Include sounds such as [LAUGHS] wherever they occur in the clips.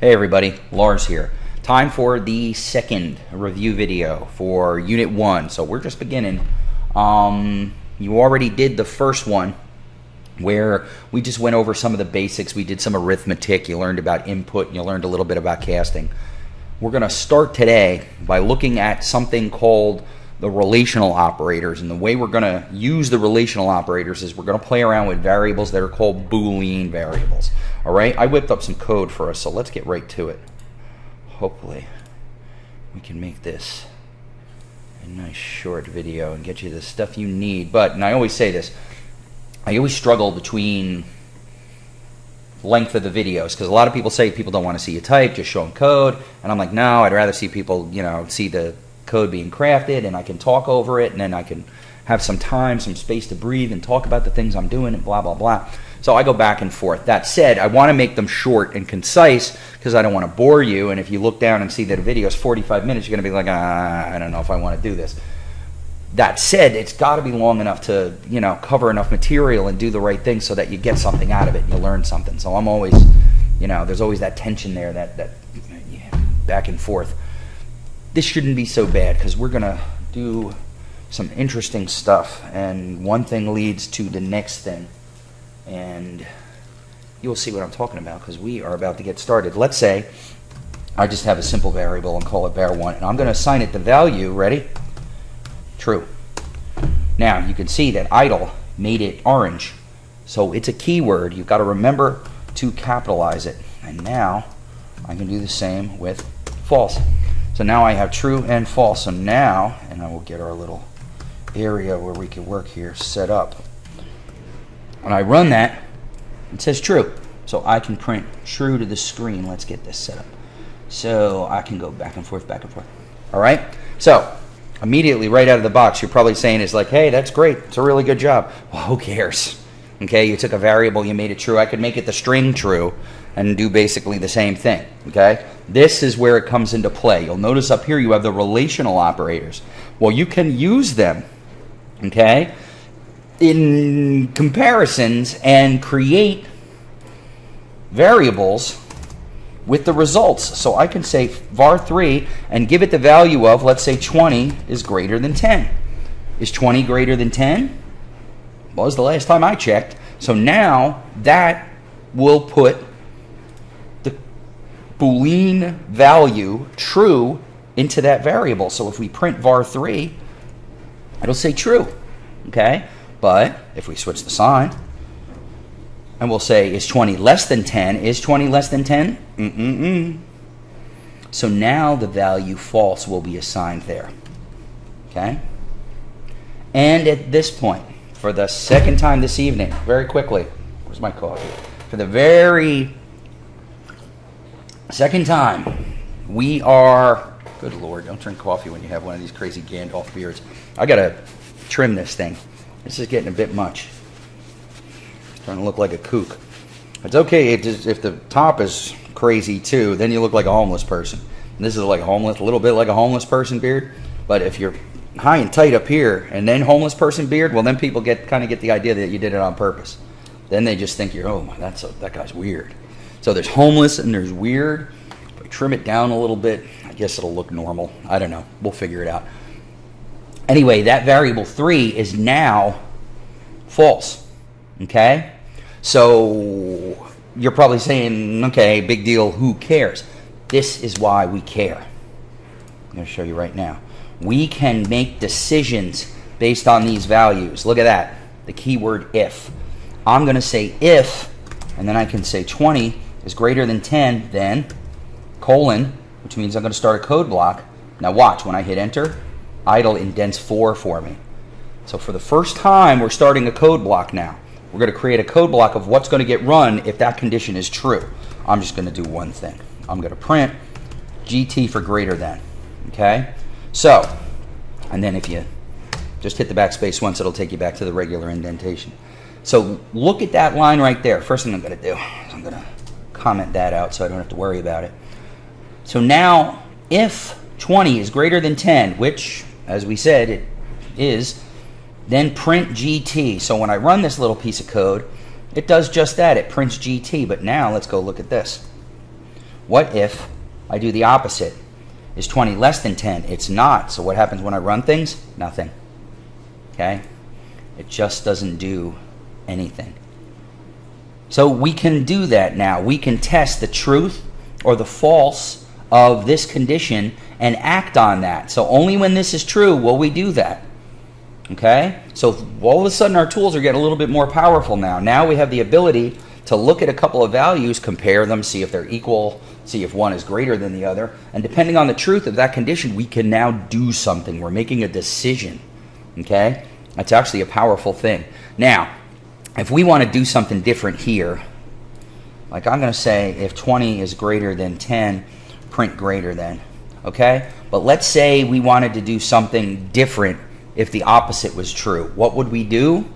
Hey everybody, Lars here. Time for the second review video for Unit 1. So we're just beginning. Um, you already did the first one where we just went over some of the basics. We did some arithmetic. You learned about input and you learned a little bit about casting. We're going to start today by looking at something called the relational operators. And the way we're going to use the relational operators is we're going to play around with variables that are called Boolean variables. All right, I whipped up some code for us, so let's get right to it. Hopefully, we can make this a nice short video and get you the stuff you need. But, and I always say this, I always struggle between length of the videos because a lot of people say people don't want to see you type, just show them code. And I'm like, no, I'd rather see people, you know, see the code being crafted and I can talk over it and then I can have some time, some space to breathe and talk about the things I'm doing and blah, blah, blah. So I go back and forth. That said, I want to make them short and concise because I don't want to bore you. And if you look down and see that a video is 45 minutes, you're going to be like, ah, I don't know if I want to do this. That said, it's got to be long enough to, you know, cover enough material and do the right thing so that you get something out of it and you learn something. So I'm always, you know, there's always that tension there, that, that yeah, back and forth. This shouldn't be so bad because we're going to do some interesting stuff. And one thing leads to the next thing and you'll see what I'm talking about because we are about to get started. Let's say I just have a simple variable and call it var1, and I'm going to assign it the value, ready? True. Now, you can see that IDLE made it orange. So it's a keyword. You've got to remember to capitalize it. And now I can do the same with false. So now I have true and false. So now, and I will get our little area where we can work here set up. When I run that, it says true. So I can print true to the screen. Let's get this set up. So I can go back and forth, back and forth. All right? So immediately right out of the box, you're probably saying is like, hey, that's great. It's a really good job. Well, who cares? Okay, you took a variable, you made it true. I could make it the string true and do basically the same thing. Okay, this is where it comes into play. You'll notice up here you have the relational operators. Well, you can use them. Okay, in comparisons and create variables with the results. So I can say var3 and give it the value of, let's say 20 is greater than 10. Is 20 greater than 10? Was the last time I checked. So now that will put the Boolean value true into that variable. So if we print var3, it'll say true. Okay? But if we switch the sign, and we'll say, is 20 less than 10? Is 20 less than 10? Mm-mm-mm. So now the value false will be assigned there. Okay? And at this point, for the second time this evening, very quickly, where's my coffee? For the very second time, we are, good lord, don't drink coffee when you have one of these crazy Gandalf beards. I gotta trim this thing. This is getting a bit much. It's Starting to look like a kook. It's okay if, if the top is crazy too, then you look like a homeless person. And this is like a homeless, a little bit like a homeless person beard. But if you're high and tight up here and then homeless person beard, well then people get kind of get the idea that you did it on purpose. Then they just think you're, oh, my, that's a, that guy's weird. So there's homeless and there's weird. If I trim it down a little bit, I guess it'll look normal. I don't know. We'll figure it out. Anyway, that variable 3 is now false. Okay? So you're probably saying, okay, big deal, who cares? This is why we care. I'm going to show you right now. We can make decisions based on these values. Look at that. The keyword if. I'm going to say if, and then I can say 20 is greater than 10, then colon, which means I'm going to start a code block. Now watch, when I hit enter, IDLE indents 4 for me. So for the first time, we're starting a code block now. We're going to create a code block of what's going to get run if that condition is true. I'm just going to do one thing. I'm going to print GT for greater than. Okay? So, and then if you just hit the backspace once, it'll take you back to the regular indentation. So look at that line right there. First thing I'm going to do is I'm going to comment that out so I don't have to worry about it. So now, if 20 is greater than 10, which as we said, it is, then print GT. So when I run this little piece of code, it does just that. It prints GT. But now let's go look at this. What if I do the opposite? Is 20 less than 10? It's not. So what happens when I run things? Nothing. Okay? It just doesn't do anything. So we can do that now. We can test the truth or the false of this condition and act on that. So only when this is true will we do that. Okay? So all of a sudden our tools are getting a little bit more powerful now. Now we have the ability to look at a couple of values, compare them, see if they're equal, see if one is greater than the other. And depending on the truth of that condition, we can now do something. We're making a decision. Okay? That's actually a powerful thing. Now, if we want to do something different here, like I'm going to say if 20 is greater than 10, print greater than. Okay? But let's say we wanted to do something different if the opposite was true. What would we do?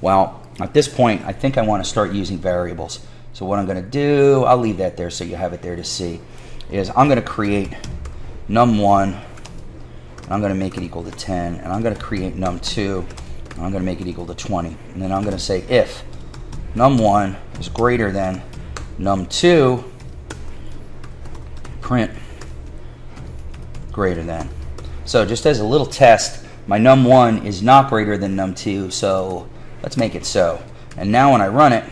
Well, at this point, I think I want to start using variables. So what I'm going to do, I'll leave that there so you have it there to see, is I'm going to create num1, and I'm going to make it equal to 10, and I'm going to create num2, and I'm going to make it equal to 20. And then I'm going to say if num1 is greater than num2, print greater than. So just as a little test, my num1 is not greater than num2, so Let's make it so. And now when I run it,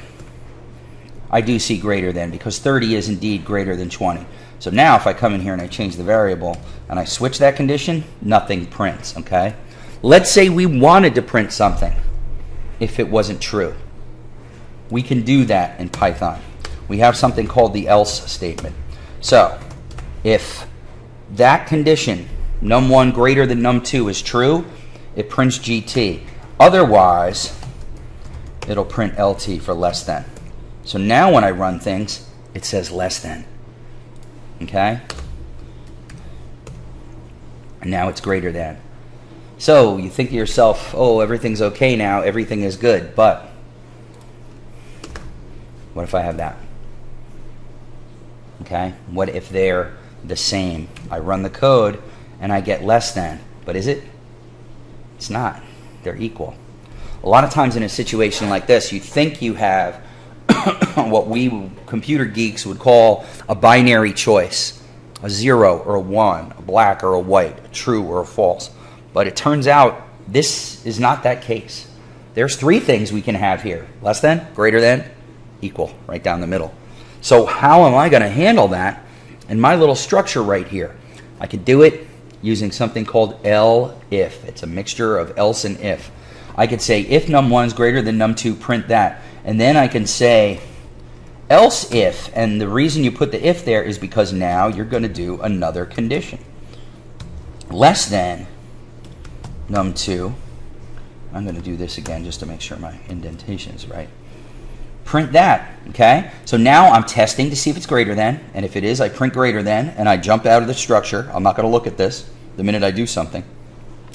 I do see greater than because 30 is indeed greater than 20. So now if I come in here and I change the variable and I switch that condition, nothing prints, okay? Let's say we wanted to print something if it wasn't true. We can do that in Python. We have something called the else statement. So if that condition, num1 greater than num2 is true, it prints GT. Otherwise, it'll print LT for less than. So now when I run things, it says less than. Okay? And now it's greater than. So you think to yourself, oh, everything's okay now, everything is good, but what if I have that? Okay? What if they're the same? I run the code and I get less than, but is it? It's not. They're equal. A lot of times in a situation like this, you think you have [COUGHS] what we computer geeks would call a binary choice a zero or a one, a black or a white, a true or a false. But it turns out this is not that case. There's three things we can have here less than, greater than, equal, right down the middle. So, how am I going to handle that in my little structure right here? I can do it using something called L if. It's a mixture of else and if. I could say if num1 is greater than num2, print that. And then I can say else if, and the reason you put the if there is because now you're going to do another condition. Less than num2. I'm going to do this again just to make sure my indentation is right. Print that, okay? So now I'm testing to see if it's greater than, and if it is, I print greater than, and I jump out of the structure. I'm not going to look at this the minute I do something.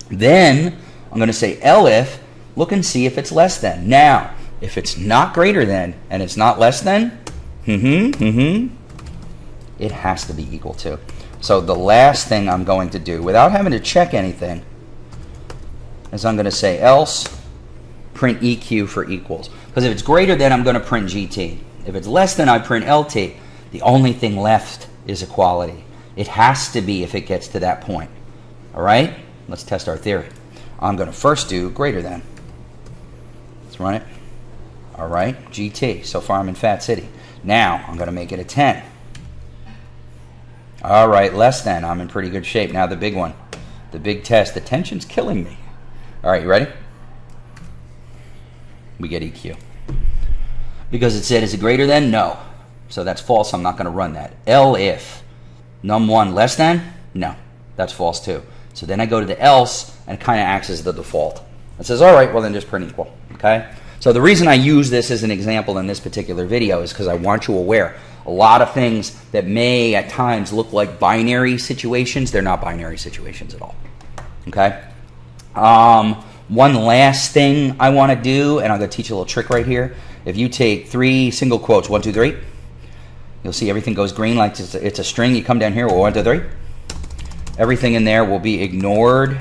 Then I'm going to say elif, look and see if it's less than. Now, if it's not greater than and it's not less than, mm-hmm, mm-hmm, it has to be equal to. So the last thing I'm going to do, without having to check anything, is I'm going to say else print EQ for equals. Because if it's greater than, I'm going to print GT. If it's less than, I print LT. The only thing left is equality. It has to be if it gets to that point. All right? Let's test our theory. I'm going to first do greater than. Run it. All right, GT. So far I'm in Fat City. Now I'm going to make it a 10. All right, less than. I'm in pretty good shape. Now the big one. The big test. The tension's killing me. All right, you ready? We get EQ. Because it said, is it greater than? No. So that's false. I'm not going to run that. elif. Num1 less than? No. That's false too. So then I go to the else, and it kind of acts as the default. It says, all right, well then just print equal. Okay? So the reason I use this as an example in this particular video is because I want you aware. A lot of things that may at times look like binary situations, they're not binary situations at all. Okay? Um, one last thing I want to do, and I'm going to teach you a little trick right here. If you take three single quotes, one, two, three, you'll see everything goes green like it's a, it's a string. You come down here, one, two, three. Everything in there will be ignored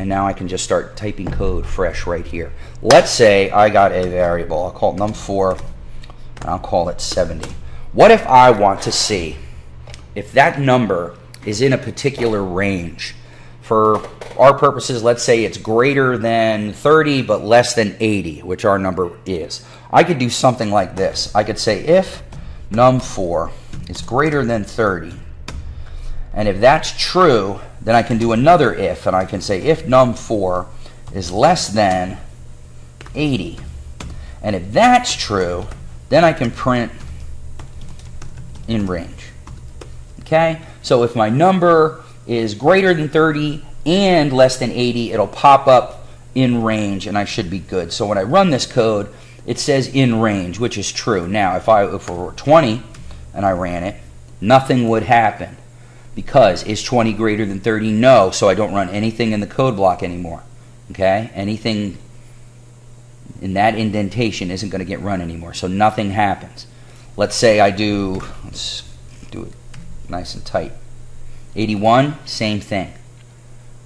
and now I can just start typing code fresh right here. Let's say I got a variable. I'll call it num4. and I'll call it 70. What if I want to see if that number is in a particular range, for our purposes, let's say it's greater than 30 but less than 80, which our number is. I could do something like this. I could say if num4 is greater than 30, and if that's true, then I can do another if, and I can say if num4 is less than 80. And if that's true, then I can print in range. Okay? So if my number is greater than 30 and less than 80, it'll pop up in range and I should be good. So when I run this code, it says in range, which is true. Now, if I if it were 20 and I ran it, nothing would happen. Because is 20 greater than 30? No, so I don't run anything in the code block anymore. Okay? Anything in that indentation isn't going to get run anymore. So nothing happens. Let's say I do, let's do it nice and tight. 81, same thing.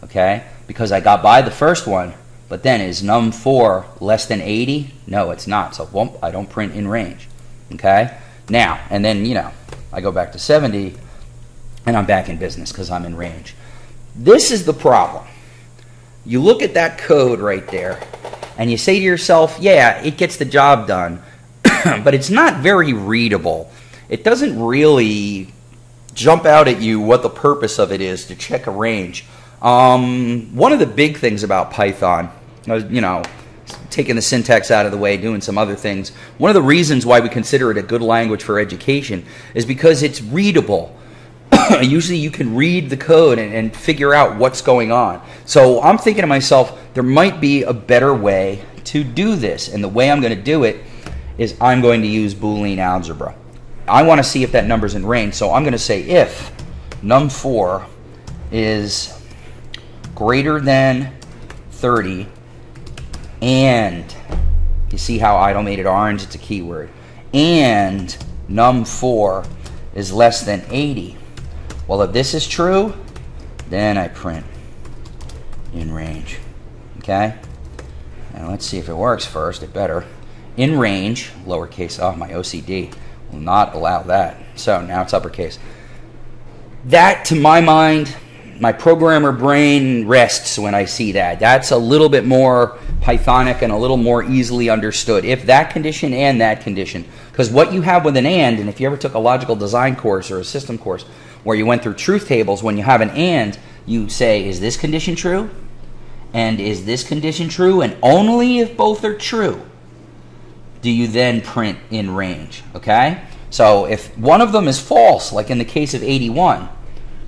Okay? Because I got by the first one, but then is num4 less than 80? No, it's not. So whoop, I don't print in range. Okay? Now, and then, you know, I go back to 70 and I'm back in business because I'm in range. This is the problem. You look at that code right there and you say to yourself, yeah, it gets the job done, [CLEARS THROAT] but it's not very readable. It doesn't really jump out at you what the purpose of it is to check a range. Um, one of the big things about Python, uh, you know, taking the syntax out of the way, doing some other things, one of the reasons why we consider it a good language for education is because it's readable. [LAUGHS] Usually you can read the code and, and figure out what's going on. So I'm thinking to myself, there might be a better way to do this. And the way I'm going to do it is I'm going to use Boolean algebra. I want to see if that number's in range. So I'm going to say if num4 is greater than 30 and you see how IDLE made it orange? It's a keyword. And num4 is less than 80. Well, if this is true, then I print in range. Okay? Now let's see if it works first. It better. In range, lowercase, oh, my OCD will not allow that. So now it's uppercase. That, to my mind, my programmer brain rests when I see that. That's a little bit more Pythonic and a little more easily understood. If that condition and that condition. Because what you have with an AND, and if you ever took a logical design course or a system course where you went through truth tables, when you have an AND, you say, is this condition true? And is this condition true? And only if both are true do you then print in range. Okay? So if one of them is false, like in the case of 81,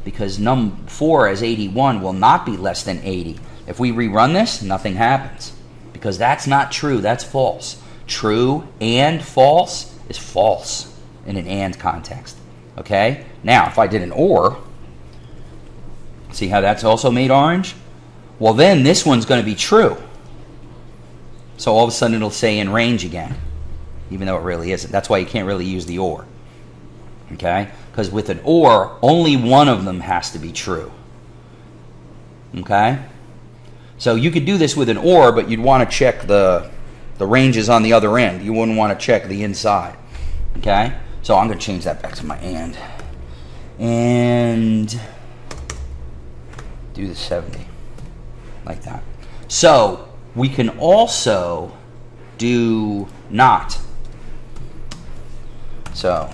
because num4 as 81 will not be less than 80. If we rerun this, nothing happens. Because that's not true, that's false. True and false is false in an AND context. Okay? Now, if I did an OR, see how that's also made orange? Well, then this one's going to be true. So all of a sudden it'll say in range again, even though it really isn't. That's why you can't really use the OR. Okay? Because with an OR, only one of them has to be true. Okay? So you could do this with an OR, but you'd want to check the, the ranges on the other end. You wouldn't want to check the inside. Okay? So I'm going to change that back to my AND. And do the 70. Like that. So we can also do not. So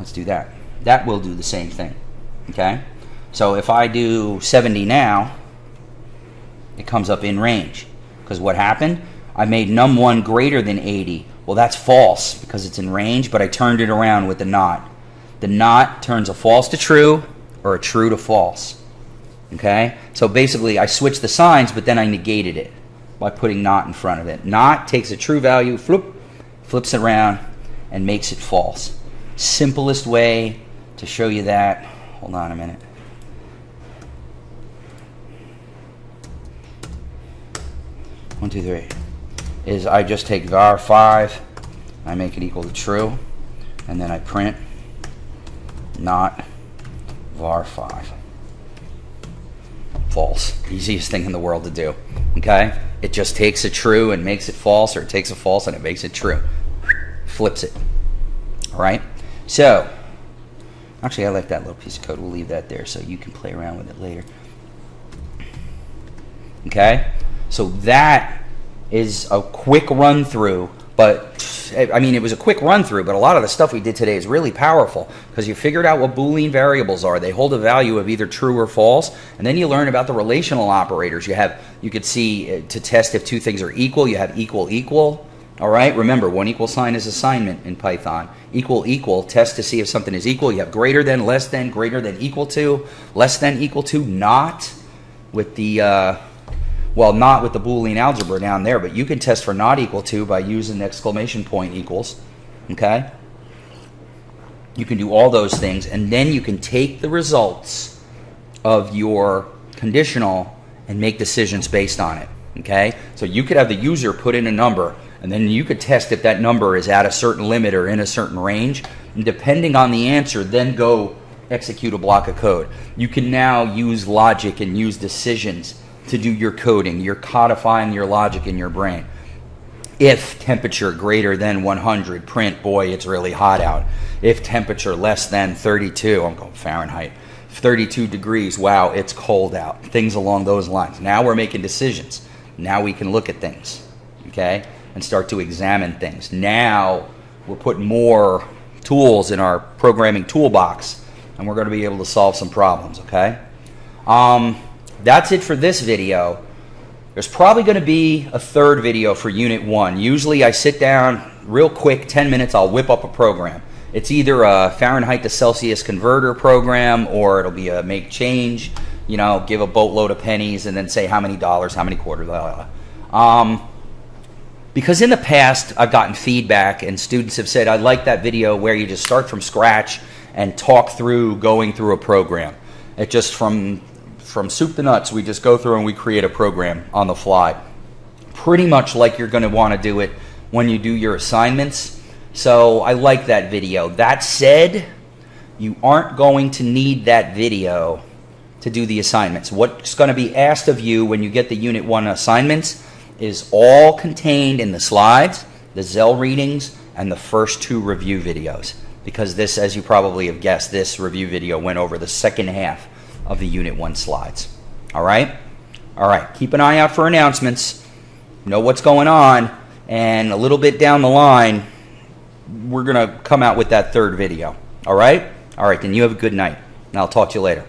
let's do that. That will do the same thing. Okay? So if I do 70 now, it comes up in range. Because what happened? I made num1 greater than 80. Well, that's false because it's in range, but I turned it around with the not. The not turns a false to true or a true to false. Okay? So basically, I switched the signs, but then I negated it by putting not in front of it. Not takes a true value, flip, flips it around, and makes it false. Simplest way to show you that. Hold on a minute. One, two, three. Is I just take var 5, I make it equal to true, and then I print not var 5 false. Easiest thing in the world to do. Okay? It just takes a true and makes it false, or it takes a false and it makes it true. Flips it. All right? So, actually, I like that little piece of code. We'll leave that there so you can play around with it later. Okay? So that is a quick run through, but I mean, it was a quick run through, but a lot of the stuff we did today is really powerful because you figured out what Boolean variables are. They hold a value of either true or false, and then you learn about the relational operators. You have, you could see uh, to test if two things are equal, you have equal equal. All right, remember one equal sign is assignment in Python. Equal equal, test to see if something is equal. You have greater than, less than, greater than, equal to, less than, equal to, not with the. Uh, well, not with the Boolean algebra down there, but you can test for not equal to by using exclamation point equals. Okay? You can do all those things, and then you can take the results of your conditional and make decisions based on it. Okay? So you could have the user put in a number, and then you could test if that number is at a certain limit or in a certain range. And depending on the answer, then go execute a block of code. You can now use logic and use decisions to do your coding. You're codifying your logic in your brain. If temperature greater than 100, print, boy, it's really hot out. If temperature less than 32, I'm going Fahrenheit, 32 degrees, wow, it's cold out. Things along those lines. Now we're making decisions. Now we can look at things, okay, and start to examine things. Now we're putting more tools in our programming toolbox, and we're going to be able to solve some problems, okay? Um, that's it for this video. There's probably going to be a third video for Unit 1. Usually I sit down real quick, 10 minutes, I'll whip up a program. It's either a Fahrenheit to Celsius converter program or it'll be a make change, you know, give a boatload of pennies and then say how many dollars, how many quarters, blah, blah, blah. Um, because in the past I've gotten feedback and students have said, I like that video where you just start from scratch and talk through going through a program. It just from from soup to nuts, we just go through and we create a program on the fly. Pretty much like you're going to want to do it when you do your assignments. So I like that video. That said, you aren't going to need that video to do the assignments. What's going to be asked of you when you get the Unit 1 assignments is all contained in the slides, the Zelle readings, and the first two review videos. Because this, as you probably have guessed, this review video went over the second half of the Unit 1 slides. All right? All right, keep an eye out for announcements. Know what's going on. And a little bit down the line, we're going to come out with that third video. All right? All right, then you have a good night. And I'll talk to you later.